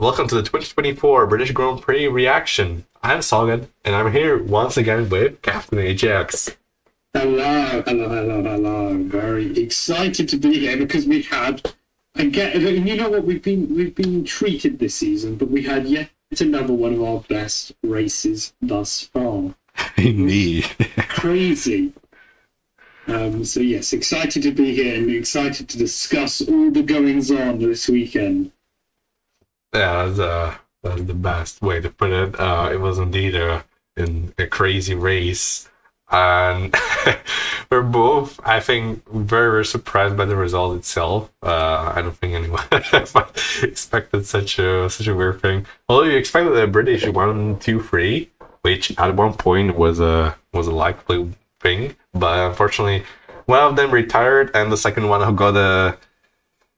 welcome to the 2024 British Grand Prix reaction. I'm Sahwgunn, and I'm here once again with Captain Ajax. Hello, hello, hello, hello. Very excited to be here because we had, get, you know what, we've been we've been treated this season, but we had yet another one of our best races thus far. Indeed. Crazy. Um, so yes, excited to be here and excited to discuss all the goings on this weekend. Yeah, that's, uh, that's the best way to put it. Uh, it was indeed a, in a crazy race. And we're both, I think, very, very surprised by the result itself. Uh, I don't think anyone expected such a such a weird thing. Although you expected the British one, two, three, which at one point was a was a likely thing, but unfortunately, one of them retired, and the second one got a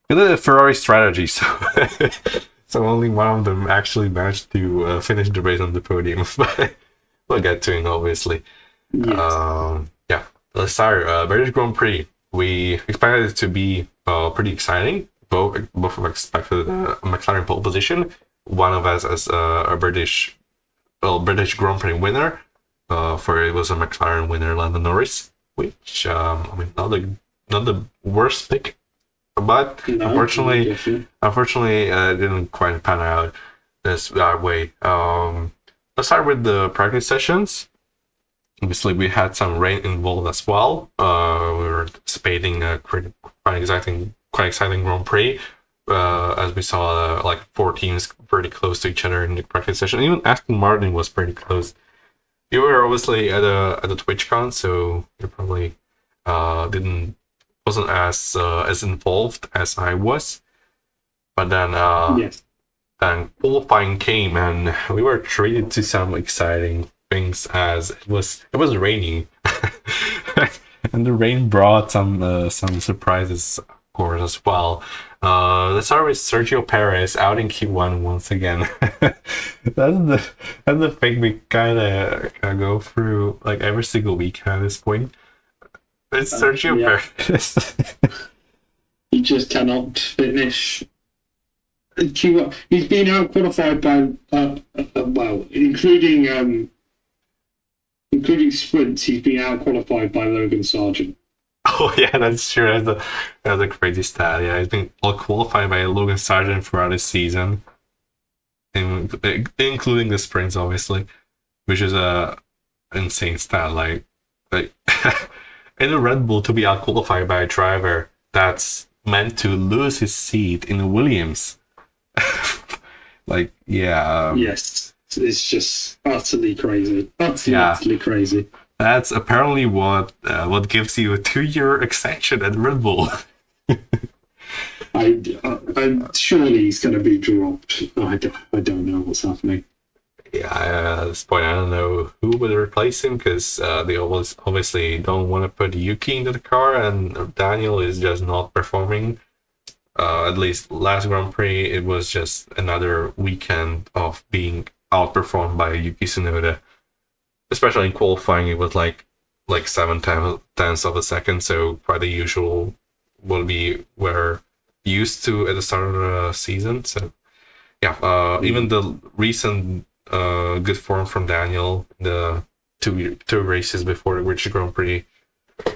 got a Ferrari strategy. So so only one of them actually managed to uh, finish the race on the podium. But we'll get to it, obviously. Yes. Um, yeah, let's start. Uh, British Grand Prix. We expected it to be uh, pretty exciting. Both both of us expected uh, a McLaren pole position. One of us as uh, a British, well, British Grand Prix winner. Uh, for it was a McLaren winner, Lando Norris, which um, I mean, not the not the worst pick, but No, unfortunately, unfortunately, uh, it didn't quite pan out this that way. Um, let's start with the practice sessions. Obviously, we had some rain involved as well. Uh, we were anticipating a quite, quite exciting, quite exciting Grand Prix. Uh, as we saw, uh, like four teams pretty close to each other in the practice session. Even Aston Martin was pretty close. You were obviously at a at the TwitchCon, so you probably uh, didn't wasn't as uh, as involved as I was. But then uh, yes. then qualifying came and we were treated to some exciting things as it was it was raining and the rain brought some uh, some surprises of course as well uh let's start with sergio perez out in q1 once again that's the that's the thing we kind of go through like every single week at this point it's Uh, sergio yeah. perez He just cannot finish. He's been out qualified by uh, uh, well, including um, including sprints. He's been out qualified by Logan Sargeant. Oh yeah, that's true. That's a that's a crazy stat. Yeah, he's been all qualified by Logan Sargeant throughout the season, in, including the sprints, obviously, which is a insane stat. Like, like in a Red Bull to be out qualified by a driver that's meant to lose his seat in Williams. like, yeah, um, Yes, it's just utterly crazy. Utterly, Yeah. utterly crazy. that's apparently what uh, what gives you a two-year extension at Red Bull. I, I, I'm surely he's going to be dropped. I don't, I don't know what's happening. Yeah, uh, at this point, I don't know who would replace him because uh, they always obviously don't want to put Yuki into the car, and Daniel is just not performing. Uh, at least last Grand Prix, it was just another weekend of being outperformed by Yuki Tsunoda. Especially in qualifying, it was like like seven ten- tenths of a second, so quite the usual will be we're used to at the start of the season. So yeah, uh, even the recent uh, good form from Daniel, the two two races before the British Grand Prix,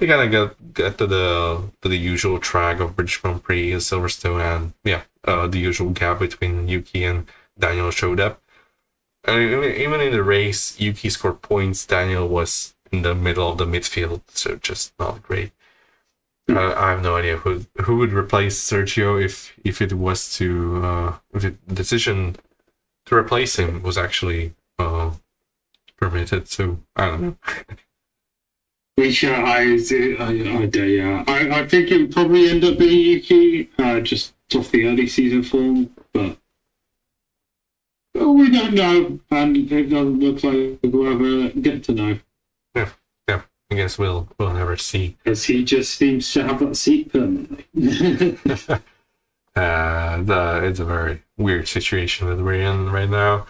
we kind of got get to the to the usual track of British Grand Prix, Silverstone, and yeah, uh, the usual gap between Yuki and Daniel showed up. Mean, even- even in the race, Yuki scored points. Daniel was in the middle of the midfield, so just not great. Uh, I have no idea who who would replace Sergio if if it was to uh, if the decision to replace him was actually uh, permitted. So I don't know. Which uh, I, I, I, do, yeah. I, I think it would probably end up being Yuki, uh, just off the early season form, but well, we don't know, and it doesn't look like we'll ever get to know, Yeah, yeah. I guess we'll we'll never see. because he just seems to have that seat permanently. Uh, the it's a very weird situation that we're in right now.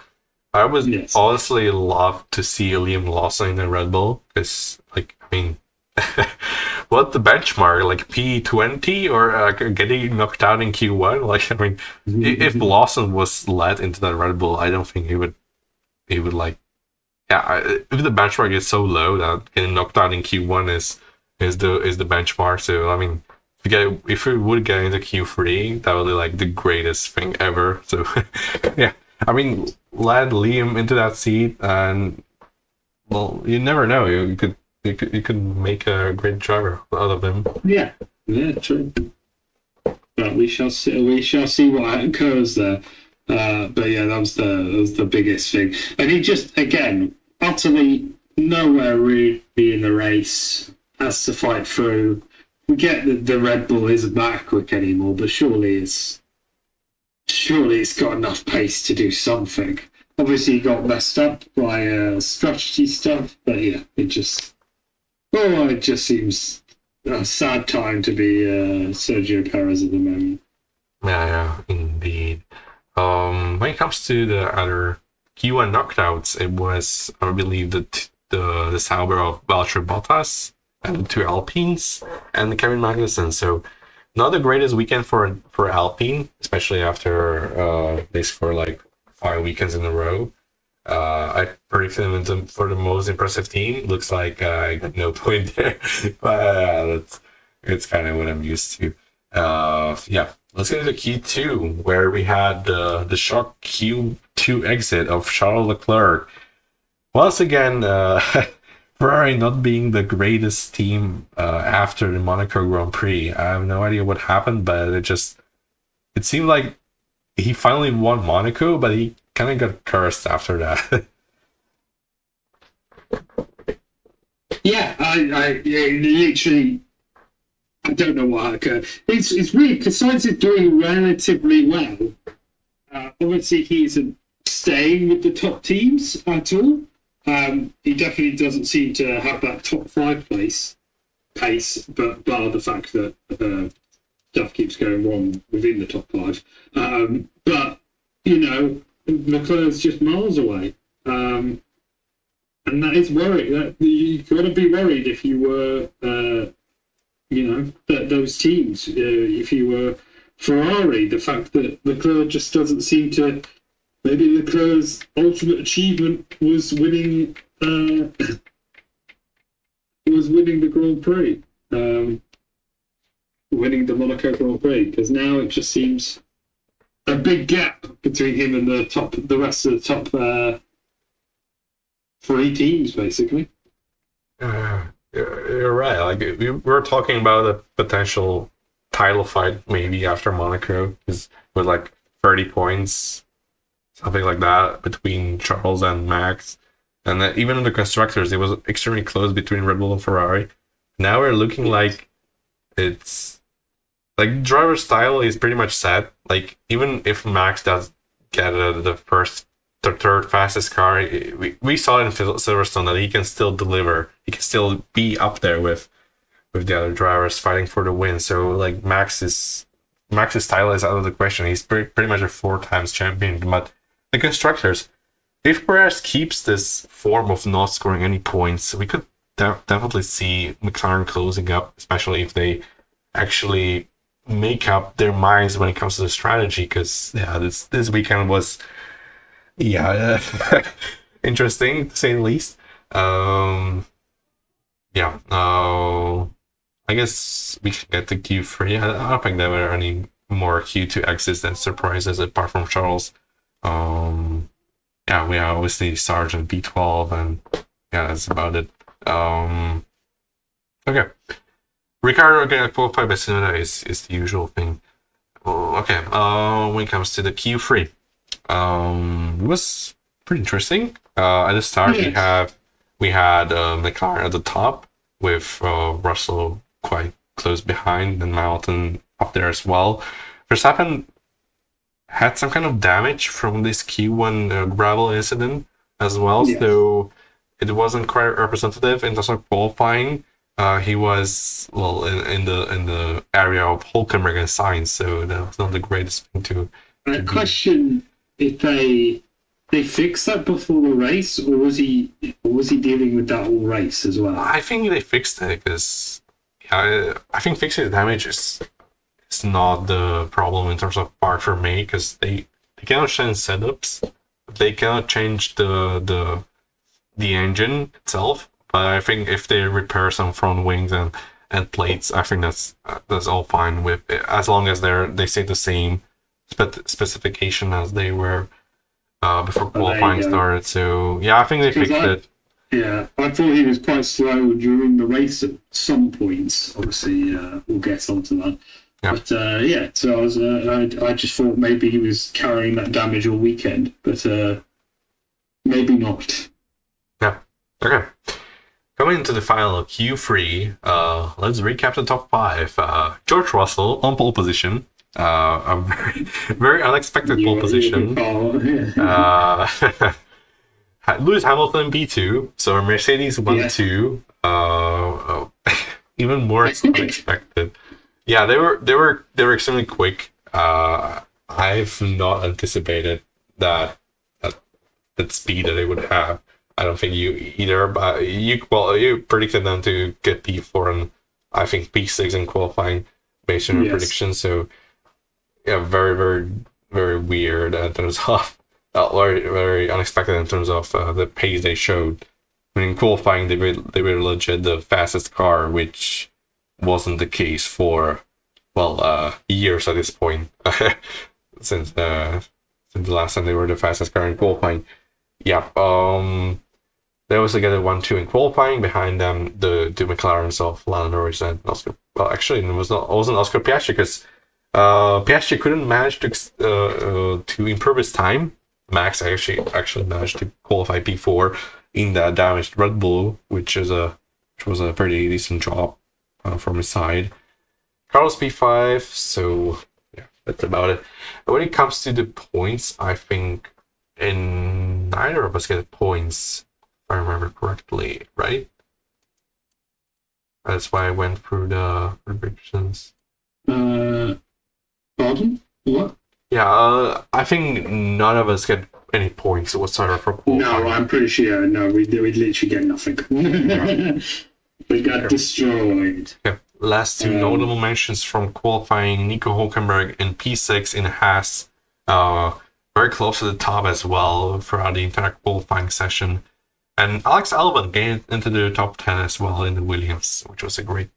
I would Yes. honestly love to see Liam Lawson in the Red Bull because, like, I mean, what the benchmark like P20 or uh, getting knocked out in Q1? Like I mean, i- if Lawson was let into that Red Bull, I don't think he would. He would like, yeah. If the benchmark is so low that getting knocked out in Q1 is is the is the benchmark. So I mean, if you get if we would get into Q3, that would be like the greatest thing ever. So yeah, I mean, let Liam into that seat and well, you never know. You, you could you could you could make a great driver out of him. Yeah, yeah, true. But we shall see. We shall see what occurs there. Uh, but yeah, that was the that was the biggest thing, and he just again utterly nowhere really in the race has to fight through. We get that the Red Bull isn't that quick anymore, but surely it's surely it's got enough pace to do something. Obviously, he got messed up by uh, strategy stuff, but yeah, it just oh, it just seems a sad time to be uh, Sergio Perez at the moment. Yeah, yeah, indeed. Um, when it comes to the other Q1 knockouts, it was I believe the the the Sauber of Valtteri Bottas and the two Alpines and the Kevin Magnussen. So not the greatest weekend for for Alpine, especially after uh, they scored like five weekends in a row. Uh, I predicted them into- for the most impressive team. Looks like I got no point there, but uh, that's it's kind of what I'm used to. Uh, yeah, let's get into Q2, where we had uh, the shock Q2 exit of Charles Leclerc. Once again, uh, Ferrari not being the greatest team uh, after the Monaco Grand Prix. I have no idea what happened, but it just it seemed like he finally won Monaco, but he kind of got cursed after that. Yeah, I, I literally, I don't know what occurred. It's it's weird because Sainz is doing relatively well. Uh, obviously, he isn't staying with the top teams at all. Um, he definitely doesn't seem to have that top five place pace, but bar the fact that uh, stuff keeps going wrong within the top five. Um, but you know, Leclerc's just miles away. Um, and that is worry. That you got to be worried if you were, uh, you know, those teams. Uh, if you were Ferrari, the fact that Leclerc just doesn't seem to. Maybe Leclerc's ultimate achievement was winning. Uh, was winning the Grand Prix, um, winning the Monaco Grand Prix, because now it just seems a big gap between him and the top, the rest of the top. Uh, three teams basically. Uh, you're right. Like we were talking about a potential title fight maybe after Monaco, is with like 30 points, something like that between Charles and Max. And even in the constructors, it was extremely close between Red Bull and Ferrari. Now we're looking like it's like driver style is pretty much set. Like even if Max does get uh, the first the third fastest car. We, we saw in Silverstone that he can still deliver. He can still be up there with with the other drivers fighting for the win. So like Max is Max's style is out of the question. He's pretty, pretty much a four times champion. But the constructors, if Perez keeps this form of not scoring any points, we could de- definitely see McLaren closing up, especially if they actually make up their minds when it comes to the strategy. Because yeah, this this weekend was yeah interesting to say the least. Um yeah uh, i guess we can get to q3 i I don't think there were any more q2 exits than surprises apart from charles um yeah we obviously Sargeant b12 and yeah that's about it um okay Ricciardo getting qualified by Tsunoda is is the usual thing Oh, okay uh when it comes to the q3 um, it was pretty interesting. Uh, at the start, we have we had uh, McLaren at the top with uh, Russell quite close behind, and Hamilton up there as well. Verstappen had some kind of damage from this Q1 uh, gravel incident as well, Yes. so it wasn't quite representative in terms of qualifying. Uh, he was well in, in the in the area of Hulkenberg and Sainz, so that was not the greatest thing to I question if they they fixed that before the race, or was he or was he dealing with that all race as well? I think they fixed it because I, I think fixing the damage is is not the problem in terms of part for me because they they cannot change setups, they cannot change the the the engine itself. But I think if they repair some front wings and and plates, I think that's that's all fine with it, as long as they're they stay the same spe- specification as they were uh, before qualifying started. So yeah, I think they fixed I- it. Yeah, I thought he was quite slow during the race at some points. Obviously, uh, we'll get onto that. Yeah. But uh, yeah, so I was, uh, I, I just thought maybe he was carrying that damage all weekend, but uh, maybe not. Yeah. Okay. Coming into the final Q3, uh, let's recap the top five. Uh, George Russell on pole position. Uh, a very, very unexpected pole position. Oh. Uh, Lewis Hamilton P2, so Mercedes 1 Yeah. 2. Uh, uh, even more unexpected. Yeah, they were they were they were extremely quick. Uh, I've not anticipated that that that speed that they would have. I don't think you either. But you well, you predicted them to get P4 and I think P6 in qualifying based on your Yes. predictions. So yeah, very very very weird in terms of uh, very very unexpected in terms of uh, the pace they showed. I mean, qualifying they were they were legit the fastest car, which wasn't the case for well uh, years at this point since the since the last time they were the fastest car in qualifying. Yeah, um, they was a one two in qualifying. Behind them, the two McLarens of Lando Norris and Oscar. Well, actually, it was not it wasn't Oscar Piastri because uh, Piastri couldn't manage to uh, to improve his time. Max actually actually managed to qualify P four in that damaged Red Bull, which is a which was a pretty decent job uh, from his side. Carlos P five, so yeah, that's about it. When it comes to the points, I think in neither of us get points, if I remember correctly, right? That's why I went through the predictions. Uh, pardon? What? Yeah, uh, I think none of us get any points whatsoever for qualifying. No, I'm pretty sure. No, we we literally get nothing. we got destroyed. Yeah. Last two Um, notable mentions from qualifying Nico Hulkenberg and P6 in Haas, uh, very close to the top as well throughout the entire qualifying session. And Alex Albon gained into the top 10 as well in the Williams, which was a great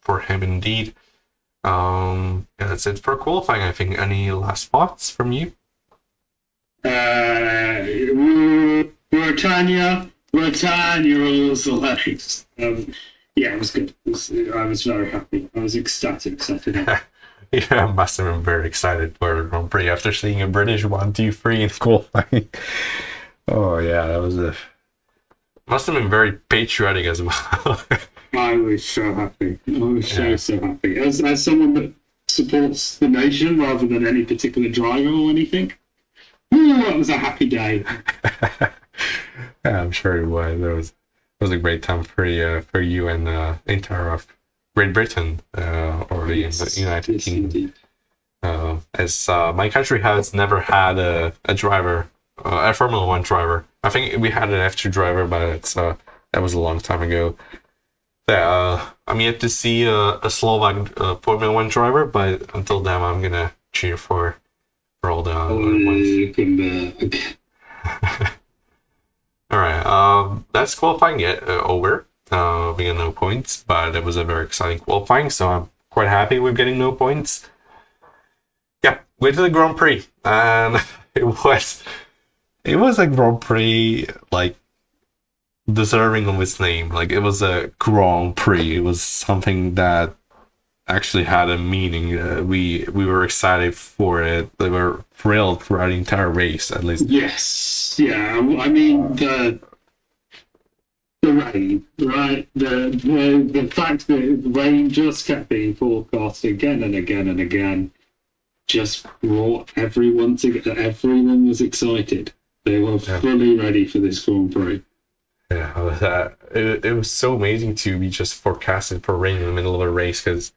for him indeed. Um, yeah, that's it for qualifying, I think. Any last thoughts from you? Uh, Britannia, Britannia rules the legs. Um, yeah, it was good. It was, I was very happy. I was ecstatic. Yeah, I must have been very excited for Grand Prix after seeing a British one, two, three in qualifying. oh yeah, that was a must have been very patriotic as well. I was so happy. I was so Yeah. so happy. As as someone that supports the nation rather than any particular driver or anything. Ooh, that was a happy day. Yeah, I'm sure it was. It was it was a great time for uh, for you and uh, entire of Great Britain uh, or the Yes, United yes, Kingdom. uh, as uh, my country has never had a, a driver, uh, a Formula One driver. I think we had an F2 driver, but it's uh, that was a long time ago. Yeah, uh, I'm yet to see a, a Slovak uh, Formula One driver, but until then, I'm gonna cheer for for all the other ones. All right, um, that's qualifying yet uh, over. Uh, we got no points, but it was a very exciting qualifying, so I'm quite happy with getting no points. Yeah, went to the Grand Prix, and it was it was a Grand Prix like deserving of its name. Like it was a Grand Prix. It was something that actually had a meaning. Uh, we we were excited for it. They were thrilled throughout the entire race, at least. Yes, yeah. I mean the the rain, right? The the the fact that rain just kept being forecast again and again and again just brought everyone together. Everyone was excited. They were Yeah. fully ready for this Grand Prix. Yeah, it was, uh, it, it was so amazing to be just forecasted for rain in the middle of a race because,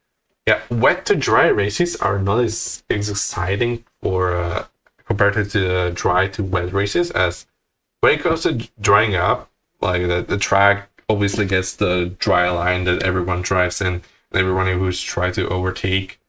yeah, wet to dry races are not as, exciting for uh, compared to the dry to wet races. As when it comes to drying up, like the, the track obviously gets the dry line that everyone drives in, and everyone who's trying to overtake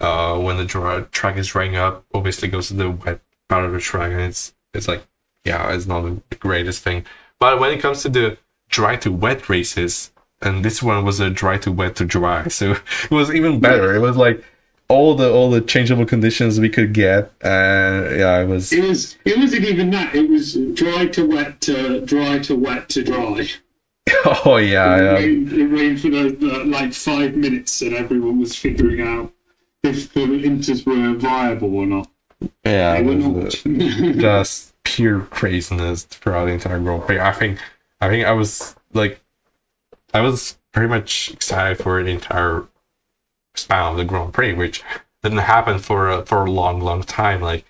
uh, when the dra- track is drying up obviously goes to the wet part of the track and it's it's like yeah it's not the greatest thing but when it comes to the dry to wet races and this one was a dry to wet to dry so it was even better it was like all the all the changeable conditions we could get and yeah it was It was. It wasn't even that. It was dry to wet to dry to wet to dry. oh yeah, It yeah. rained, it rained for the, the, like five minutes, and everyone was figuring out if the inters were viable or not. yeah They were was, uh, not. just pure craziness throughout the entire Prix. I think, I think I was like, I was pretty much excited for the entire span of the Grand Prix, which didn't happen for a, for a long, long time. Like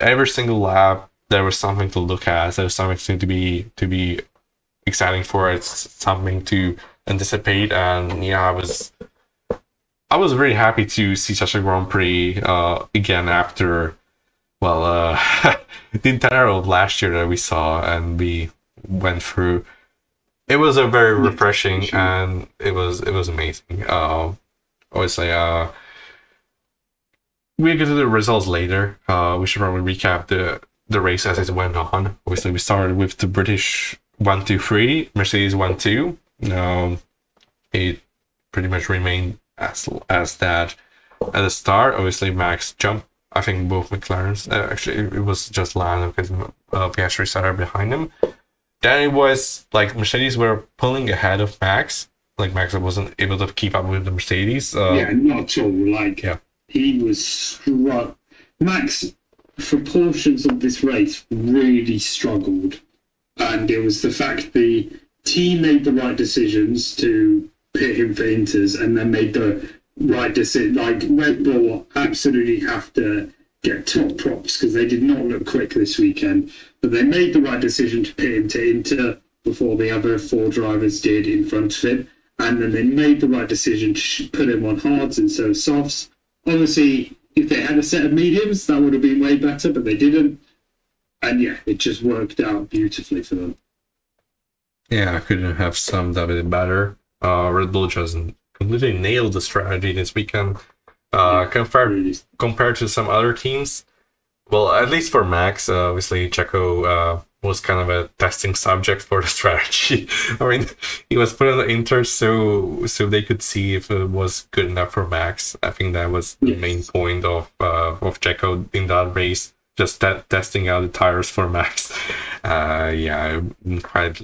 every single lap, there was something to look at. There was something to be to be exciting for. It's something to anticipate, and yeah, I was. I was very happy to see such a Grand Prix uh, again after well, uh, the entire of last year that we saw and we went through, it was a very refreshing and it was it was amazing. Um, obviously, uh, we'll get to the results later. Uh, we should probably recap the the race as it went on. Obviously, we started with the British one two three, Mercedes one two. Um, it pretty much remained as as that at the start. Obviously, Max jumped. I think both McLarens. Uh, actually, it was just Lando because uh, Piastri started behind him. Then it was like Mercedes were pulling ahead of Max. Like Max wasn't able to keep up with the Mercedes. Uh, yeah, not at all. Like Yeah. he was struck. Max, for portions of this race, really struggled, and it was the fact the team made the right decisions to pit him for inters, and then made the right decision. Like Red Bull absolutely have to get top props because they did not look quick this weekend, but they made the right decision to pit him to Inter before the other four drivers did in front of him. And then they made the right decision to put him on hards instead of softs. Obviously, if they had a set of mediums, that would have been way better, but they didn't. And yeah, it just worked out beautifully for them. Yeah, I couldn't have summed up it better. Uh, Red Bull just completely nailed the strategy this weekend. Uh, compared compared to some other teams, well, at least for Max, uh, obviously Checo uh, was kind of a testing subject for the strategy. I mean, he was put on the Inter so so they could see if it was good enough for Max. I think that was the Yes. main point of uh, of Checo in that race, just te- testing out the tires for Max. Uh, yeah, quite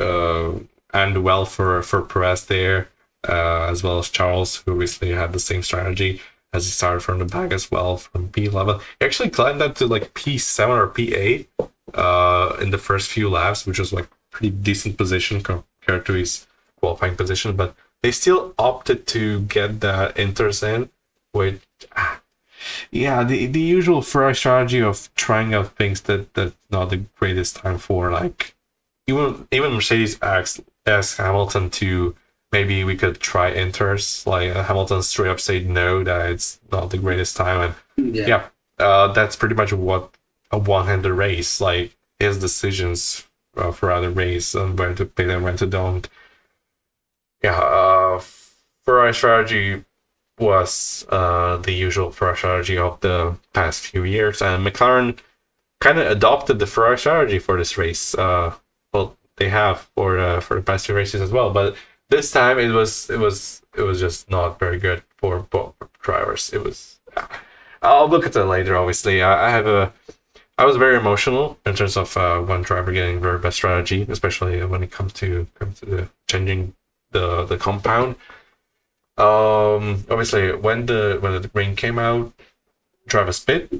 uh, and well for for Perez there, uh, as well as Charles, who obviously had the same strategy as he started from the back as well from P11. He actually climbed up to like P7 or P8 uh, in the first few laps, which was like pretty decent position compared to his qualifying position. But they still opted to get the inters in, which ah, yeah, the the usual Ferrari strategy of trying out things that that's not the greatest time for. Like even even Mercedes asked asked Hamilton to maybe we could try inters. Like uh, Hamilton straight up said no, that it's not the greatest time, and Yeah. yeah, uh, that's pretty much what a one-handed race. Like his decisions uh, for other race and when to pay and when to don't. Yeah, uh, Ferrari strategy was uh, the usual Ferrari strategy of the past few years, and McLaren kind of adopted the Ferrari strategy for this race. Uh, well, they have for uh, for the past few races as well, but this time it was it was it was just not very good for both drivers. It was. I'll look at that later. Obviously, I, I have a. I was very emotional in terms of uh, one driver getting very best strategy, especially when it comes to comes to the changing the the compound. Um, obviously, when the when the rain came out, driver spit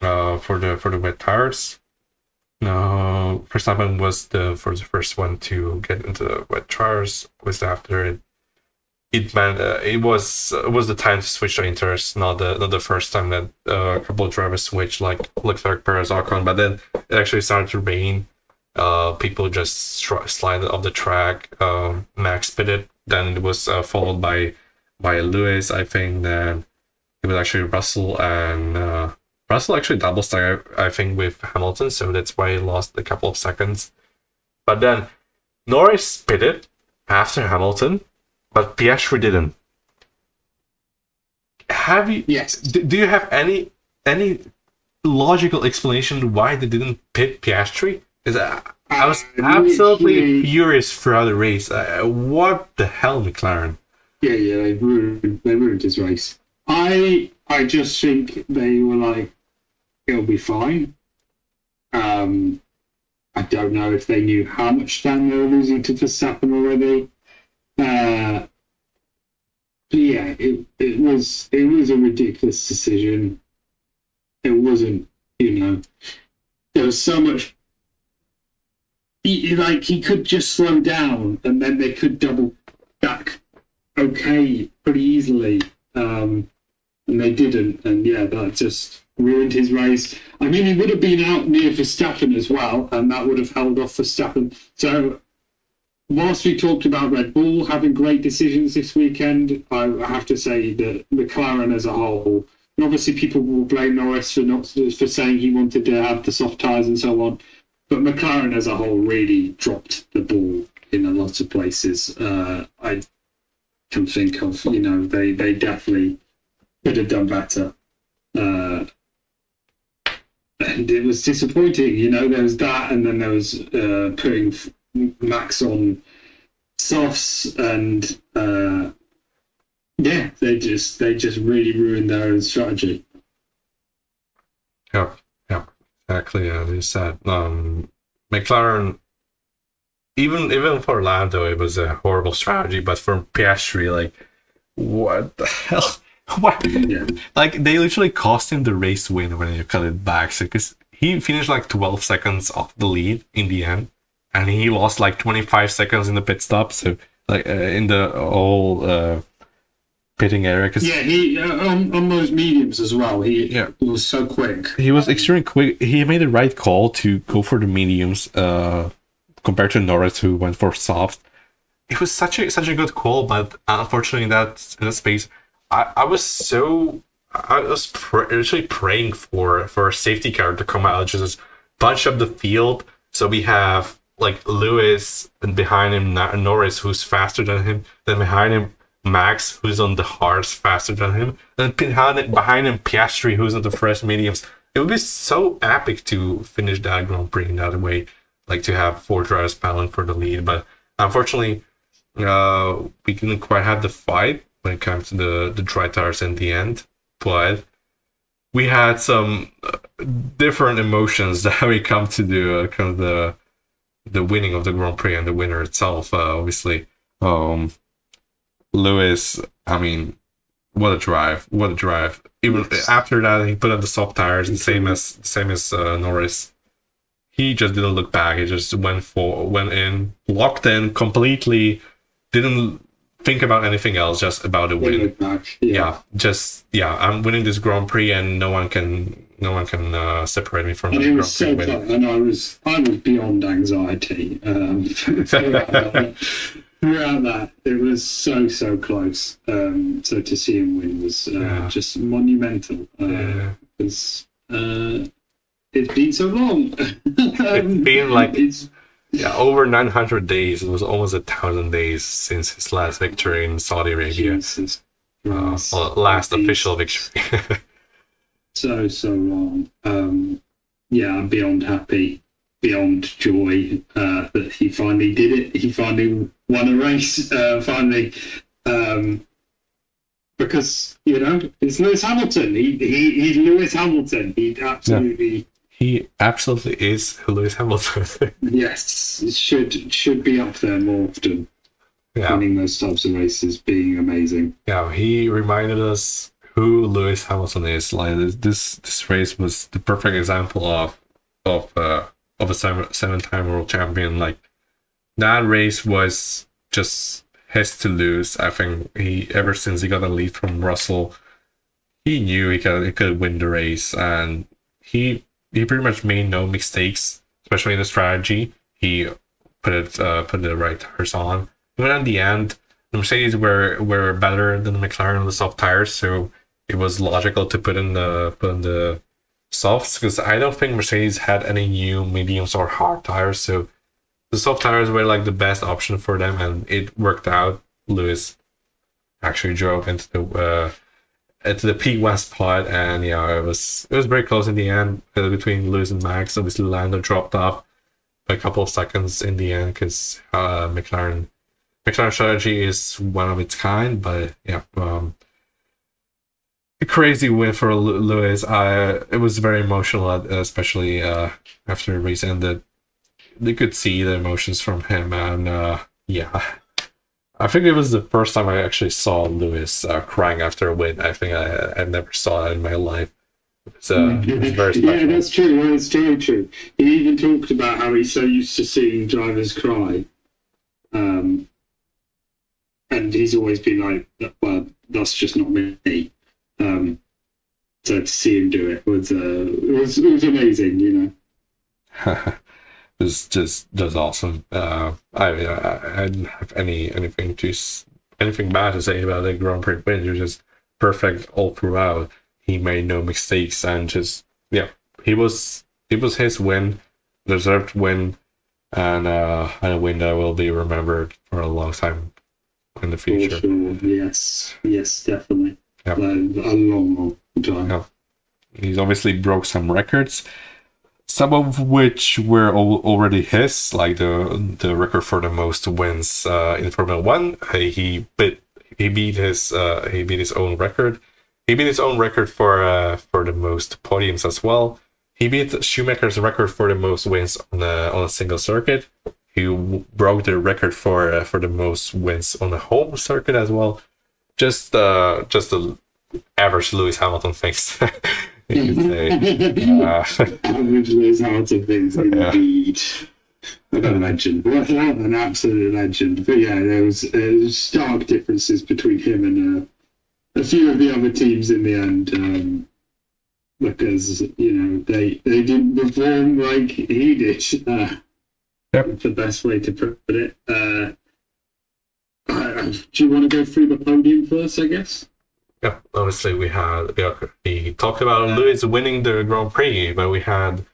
uh, for the for the wet tires. Uh, Verstappen was the for the first one to get into the wet tires. Was after it. It meant uh, it was it was the time to switch to inters, not the not the first time that uh, a couple of drivers switched, like Leclerc, Perez, Ocon. But then it actually started to rain. Uh, people just slided off the track. Um, Max pitted. Then it was uh, followed by by Lewis. I think then it was actually Russell and uh, Russell actually double stack. I think with Hamilton, so that's why he lost a couple of seconds. But then Norris pitted after Hamilton, but Piastri didn't. have you? Yes. Do, do you have any any logical explanation why they didn't pit Piastri? Is that I was Uh, absolutely furious throughout the race. Uh, what the hell, McLaren? Yeah, yeah, they ruined they ruined his race. I I just think they were like, it'll be fine. Um, I don't know if they knew how much time they were losing to Verstappen already. Uh, but yeah, it it was it was a ridiculous decision. It wasn't, you know, there was so much. He, like he could just slow down, and then they could double back okay pretty easily. Um, and they didn't. And yeah, that just ruined his race. I mean, he would have been out near Verstappen as well, and that would have held off Verstappen. So, whilst we talked about Red Bull having great decisions this weekend, I have to say that McLaren as a whole, obviously people will blame Norris for not for saying he wanted to have the soft tyres and so on, but McLaren as a whole really dropped the ball in a lot of places. Uh, I can think of. You know, they they definitely could have done better. Uh, and it was disappointing. You know, there was that, and then there was uh, putting Max on softs, and uh, yeah, they just they just really ruined their own strategy. Yeah, yeah, exactly as you said. Um, McLaren, even even for Lando, it was a horrible strategy. But for Piastri, like, what the hell? What? Yeah, Like they literally cost him the race win when you cut it back. So because he finished like 12 seconds off the lead in the end, and he lost like 25 seconds in the pit stop. So like uh, in the whole uh, pitting area, because yeah. He uh, on, on those mediums as well. He Yeah. was so quick. he was extremely quick. He made the right call to go for the mediums uh, compared to Norris, who went for soft. It was such a such a good call, but unfortunately, that in that space, I, I was so I was pr- praying for for a safety car to come out, just a bunch up the field. So we have like Lewis and behind him Norris, who's faster than him. Then behind him Max, who's on the hards faster than him. And behind it, behind him Piastri, who's on the fresh mediums. It would be so epic to finish that Grand Prix in that way, like to have four drivers battling for the lead. But unfortunately, uh, we didn't quite have the fight when it comes to the the dry tires in the end. But we had some uh, different emotions that we come to the uh, kind of the the winning of the Grand Prix and the winner itself. Uh, obviously, um, Lewis. I mean, what a drive! What a drive! Even Yes. after that, he put up the soft tires, the same as same as uh, Norris. He just didn't look back. He just went for went in, locked in completely. Didn't think about anything else, just about the win back. yeah just yeah i'm winning this grand prix and no one can no one can uh, separate me from And it grand was prix so win. and I was I was beyond anxiety um, throughout, that. throughout that. It was so so close. Um, so to see him win was uh, Yeah. just monumental. Uh, Yeah. It's uh, it's been so long. It's been like- it's yeah over 900 days it was almost a thousand days since his last victory in saudi arabia Jesus uh, well, last It's official victory So so long. Um, yeah, I'm beyond happy, beyond joy uh, that he finally did it. He finally won a race. Uh, finally, um, because you know it's Lewis Hamilton. He, he he's Lewis Hamilton. He absolutely he absolutely is lewis hamilton. Yes should should be up there more often. yeah. Winning those types of races, being amazing. yeah he reminded us who lewis hamilton is. Like this this, this race was the perfect example of of uh of a seven seven time world champion. Like that race was just his to lose. I think he ever since he got a lead from russell he knew he could he could win the race. And he he pretty much made no mistakes especially in the strategy. He put it uh, put the right tires on. Even at the end the mercedes were were better than the mclaren on the soft tires so it was logical to put in the put in the softs because i don't think mercedes had any new mediums or hard tires so the soft tires were like the best option for them and it worked out. Lewis actually drove into the uh, at the peak west part, and yeah, it was it was very close in the end uh, between Lewis and Max. Obviously, Lando dropped off a couple of seconds in the end because uh, McLaren McLaren strategy is one of its kind, but yeah, um, a crazy win for Lewis. I it was very emotional, especially uh, after the race ended. You could see the emotions from him, and uh, yeah, I think it was the first time I actually saw Lewis uh, crying after a win. I think I I never saw that in my life. It's, uh, it's very special. Yeah, that's true. That's very true. He even talked about how he's so used to seeing drivers cry. Um, and he's always been like, well, that's just not me. Um, so to see him do it was, uh, it was, it was amazing, you know. was just just awesome. Uh, I, I I didn't have any anything to anything bad to say about the Grand Prix win. It was just perfect all throughout. He made no mistakes and just yeah, he was it was his win, deserved win, and uh, and a win that will be remembered for a long time in the future. Sure. Yes, yes, definitely. Yep. a long, long time. Yep. He's obviously broke some records, some of which were already his, like the the record for the most wins uh, in Formula One. He beat he beat his uh, he beat his own record. He beat his own record for uh, for the most podiums as well. He beat Schumacher's record for the most wins on a on a single circuit who broke the record for uh, for the most wins on the home circuit as well. Just uh, just the average Lewis Hamilton things. you could say. Uh, average Lewis Hamilton things, indeed. Yeah. What a legend! What, an absolute legend! But yeah, there was, uh, stark differences between him and uh, a few of the other teams in the end. Um, because you know they they didn't perform like he did. Uh, Yep. The best way to put it. Uh, do you want to go through the podium first, I guess? Yeah, obviously we had we talked about. Lewis winning the Grand Prix, but we had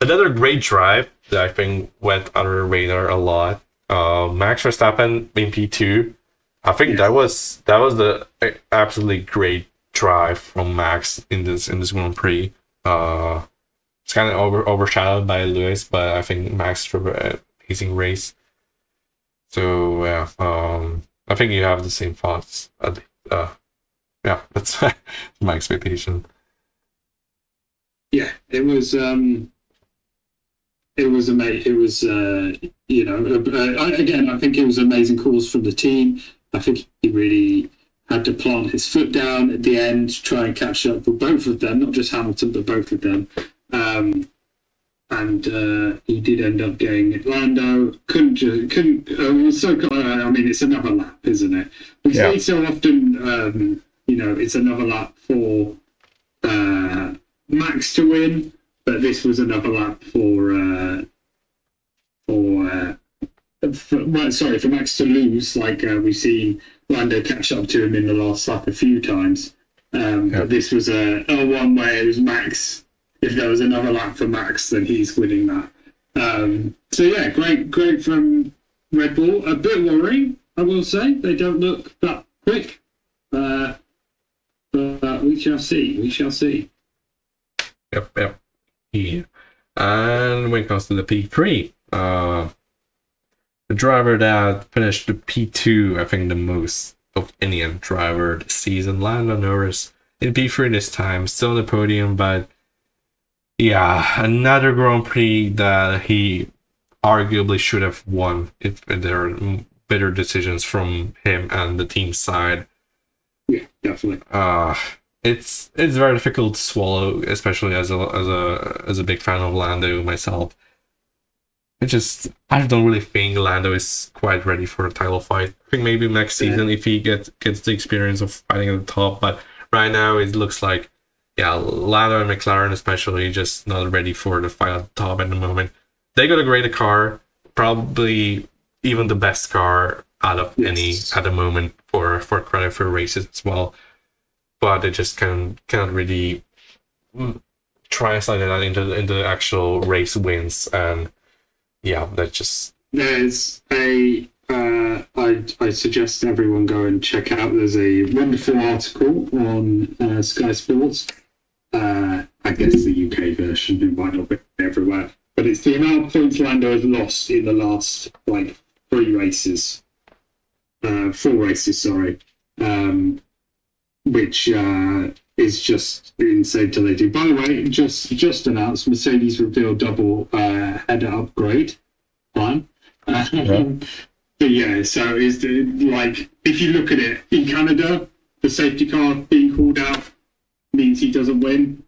another great drive that I think went under radar a lot. Uh, Max Verstappen in P two. I think yes. that was that was the absolutely great drive from Max in this in this Grand Prix. Uh, it's kind of over overshadowed by Lewis, but I think Max drove an amazing race. So yeah, um, I think you have the same thoughts. Uh, yeah, that's my expectation. Yeah, it was. Um, it was amazing. It was, uh, you know, uh, again, I think it was amazing calls from the team. I think he really had to plant his foot down at the end to try and catch up with both of them, not just Hamilton, but both of them. Um, and uh, he did end up getting Lando. Couldn't couldn't. Uh, was so. I mean, it's another lap, isn't it? We yeah. so often. Um, you know, it's another lap for uh, Max to win, but this was another lap for uh, for, uh, for well, sorry for Max to lose. Like uh, we've seen Lando catch up to him in the last lap a few times. Um, yeah. But this was a, a one where it was Max if there was another lap for Max, then he's winning that. Um, so yeah, great, great from Red Bull. A bit worrying, I will say. They don't look that quick, uh, we shall see. We shall see. Yep, yep. Yeah. And when it comes to the P3, uh, the driver that finished the P2, I think the most of any driver this season, Lando Norris, in P3 this time, still on the podium, but yeah, another Grand Prix that he arguably should have won if there are better decisions from him and the team side. Yeah, definitely. Uh it's it's very difficult to swallow, especially as a as a as a big fan of Lando myself. I just I don't really think Lando is quite ready for a title fight. I think maybe next season yeah. if he gets gets the experience of fighting at the top, but right now it looks like yeah, Lando and McLaren especially just not ready for the fight at the top at the moment. They got a great car, probably even the best car out of yes. any at the moment for for credit for races as well. But they just can can't really translate that into into actual race wins, and yeah, that just there's a uh, I, I suggest everyone go and check out. There's a wonderful article on uh, Sky Sports. Uh, I guess the UK version, it might not be everywhere, but it's the amount of points Lando has lost in the last like three races, uh, four races, sorry, um, which uh, is just insane to they do. By the way, just just announced Mercedes revealed double uh, header upgrade plan. Um, But yeah, so is the like if you look at it in Canada, the safety car being called out means he doesn't win.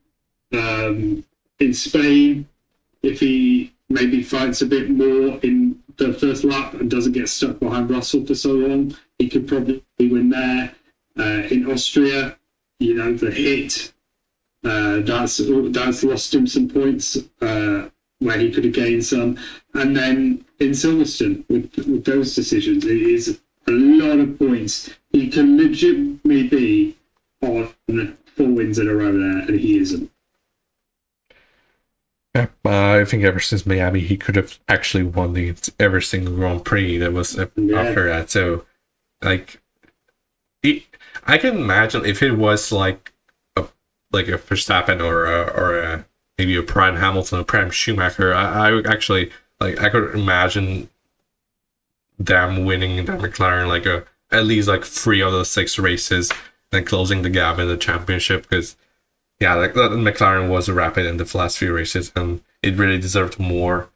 Um, in Spain, if he maybe fights a bit more in the first lap and doesn't get stuck behind Russell for so long, he could probably win there. Uh, in Austria, you know the hit uh, that's that's lost him some points uh, where he could have gained some, and then in Silverstone with with those decisions, it is a lot of points. He can legitimately be on four wins in a row there, and he isn't. Yeah, uh, I think ever since Miami, he could have actually won the every single Grand Prix that was Yeah. after that. So, like, he, I can imagine if it was like a like a Verstappen or a, or a, maybe a Prime Hamilton, a Prime Schumacher. I, I would actually like I could imagine them winning the McLaren like a at least like three out of the six races and closing the gap in the championship because yeah, like the McLaren was a rapid in the last few races, and it really deserved more,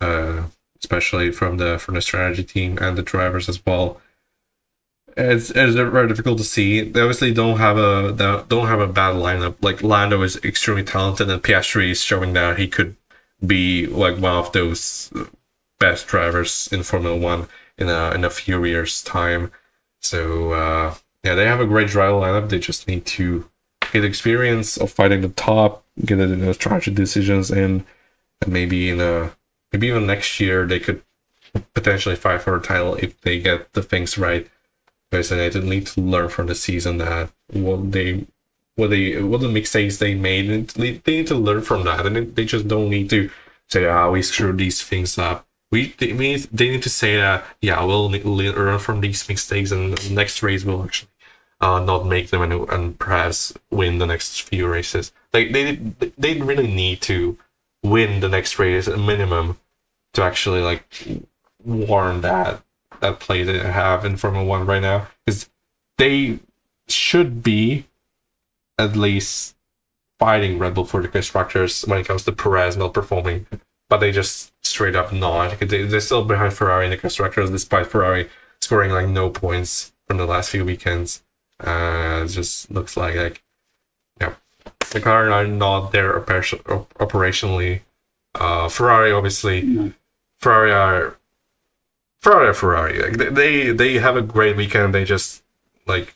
uh, especially from the from the strategy team and the drivers as well. It's it's very difficult to see. They obviously don't have a don't have a bad lineup. Like Lando is extremely talented, and Piastri is showing that he could be like one of those best drivers in Formula One in a in a few years' time. So uh, yeah, they have a great driver lineup. They just need to get experience of fighting the top, get it in the strategy decisions, and, and maybe in a maybe even next year they could potentially fight for a title if they get the things right. They need to learn from the season that what they what they what the mistakes they made. And they they need to learn from that and they just don't need to say ah we screwed these things up. We they, we, they need to say that yeah we'll learn from these mistakes and the next race will actually uh, not make them and, and perhaps win the next few races. Like they they really need to win the next race at minimum to actually like warn that that play they have in Formula One right now because they should be at least fighting Red Bull for the constructors when it comes to Perez not performing, but they just straight up not. They, they're still behind Ferrari in the constructors despite Ferrari scoring like no points from the last few weekends. Uh, it just looks like like yeah, the McLaren are not there operation- operationally. Uh, Ferrari obviously No. Ferrari are Ferrari Ferrari. Like they- they have a great weekend. They just like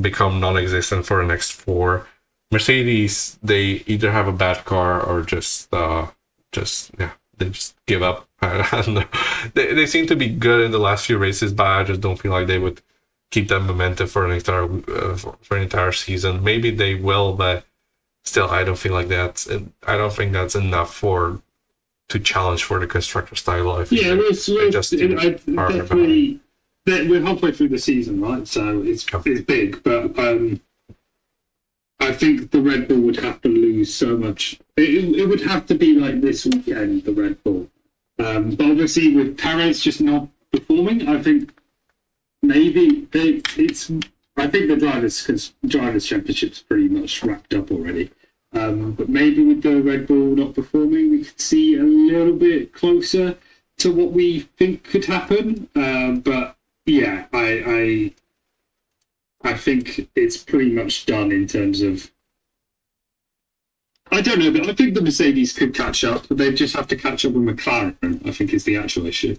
become non-existent for the next four. Mercedes they either have a bad car or just uh just yeah they just give up. They they seem to be good in the last few races, but I just don't feel like they would keep that momentum for an entire uh, for for an entire season. Maybe they will, but still, I don't feel like that's. I don't think that's enough for to challenge for the constructor's title. I Yeah, we're, they just it, I, definitely. that We're halfway through the season, right? So it's it's big, but um, I think the Red Bull would have to lose so much. It, it would have to be like this weekend, the Red Bull. Um, but obviously, with Perez just not performing, I think maybe they, it's. I think the drivers drivers championship's pretty much wrapped up already. Um, but maybe with the Red Bull not performing, we could see a little bit closer to what we think could happen. Um, but yeah, I, I I think it's pretty much done in terms of. I don't know, but I think the Mercedes could catch up, but they just have to catch up with McLaren. I think is the actual issue,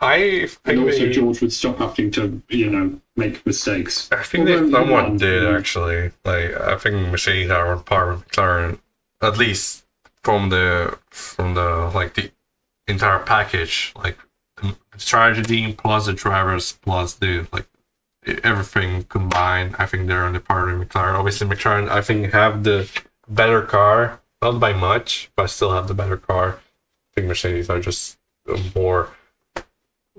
I and also they, George would stop having to, you know, make mistakes. I think Although they somewhat one- did actually. Like I think Mercedes are on par with McLaren, at least from the from the like the entire package, like the strategy team plus the drivers plus the like everything combined. I think they're on the par with McLaren. Obviously, McLaren I think have the better car, not by much, but still have the better car. I think Mercedes are just more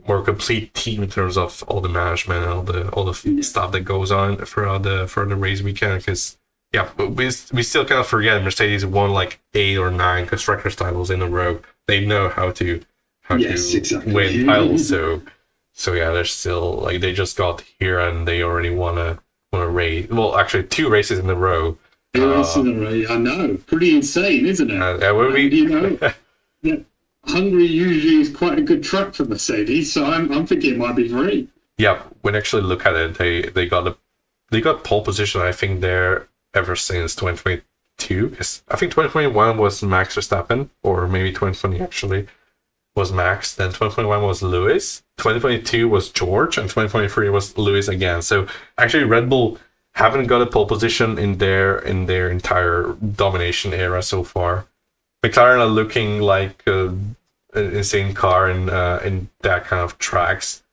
more complete team in terms of all the management and all the all the stuff that goes on throughout the for the race weekend. Because yeah, we we still cannot forget Mercedes won like eight or nine constructors titles in a row. They know how to how Yes, to exactly. win titles. So so yeah, they're still like they just got here and they already won a won a race. Well, actually, two races in a row. Yeah, Uh, in a way- I know. Pretty insane, isn't it? And, and when And, we you know, yeah, Hungary usually is quite a good track for Mercedes, so I'm, I'm thinking it might be three. yeah, when actually look at it, they they got a they got pole position. I think there ever since 2022. 'cause I think 2021 was Max Verstappen, or maybe 2020 actually was Max. Then 2021 was Lewis. 2022 was George, and 2023 was Lewis again. So actually, Red Bull haven't got a pole position in their in their entire domination era so far. McLaren are looking like uh, an insane car in uh, in that kind of tracks.